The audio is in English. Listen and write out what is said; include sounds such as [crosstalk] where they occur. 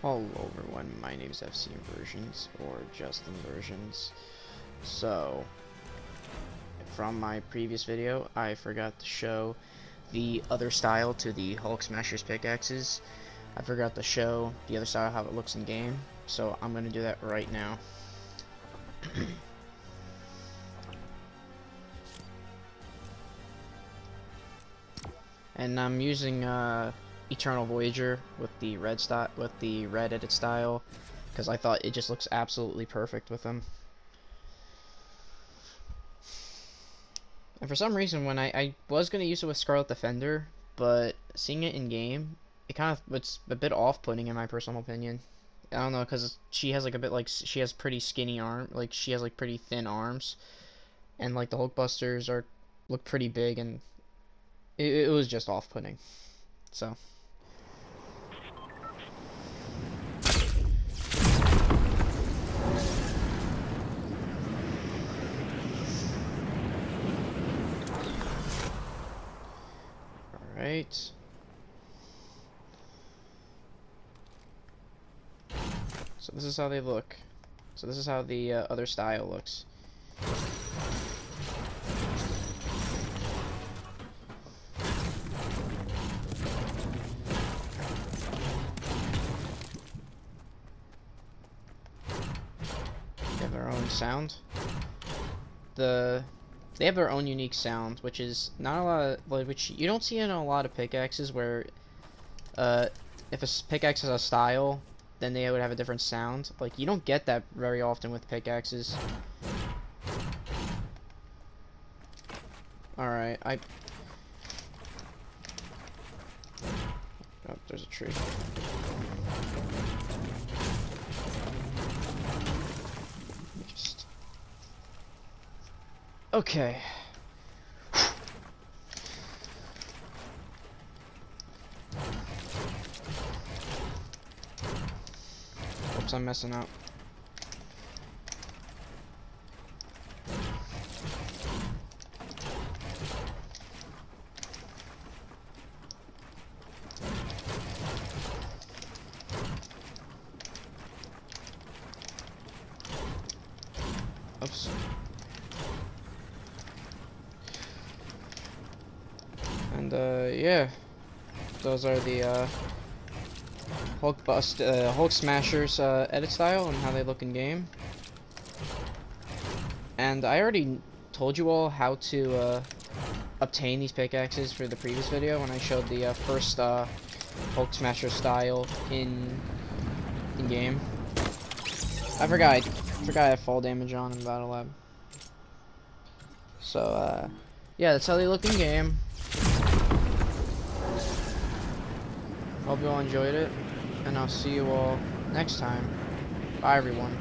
Hello everyone, my name is FC Inversionz, or just Inversionz. So, from my previous video, I forgot to show the other style to the Hulk Smashers pickaxes. I forgot to show the other style how it looks in game, so I'm to do that right now. [clears throat] and I'm using uh, Eternal Voyager with the red style, with the red edit style, because I thought it just looks absolutely perfect with them. And for some reason, when I, I was gonna use it with Scarlet Defender, but seeing it in game, it kind of it's a bit off-putting in my personal opinion. I don't know, cause she has like a bit like she has pretty skinny arm, like she has like pretty thin arms, and like the Hulkbusters are look pretty big, and it, it was just off-putting. So. Alright. So this is how they look. So this is how the uh, other style looks. They have their own sound. The they have their own unique sound, which is not a lot of, like, which you don't see in a lot of pickaxes where, uh, if a pickaxe has a style, then they would have a different sound. Like, you don't get that very often with pickaxes. Alright, I... Oh, there's a tree. Okay. Oops, I'm messing up. Oops. And uh, yeah, those are the uh, Hulk Bust, uh, Hulk Smashers uh, edit style and how they look in game. And I already told you all how to uh, obtain these pickaxes for the previous video when I showed the uh, first Hulk Smasher style in in game. I forgot, I forgot I have fall damage on in Battle Lab. So uh, yeah, that's how they look in game. Hope you all enjoyed it, and I'll see you all next time. Bye, everyone.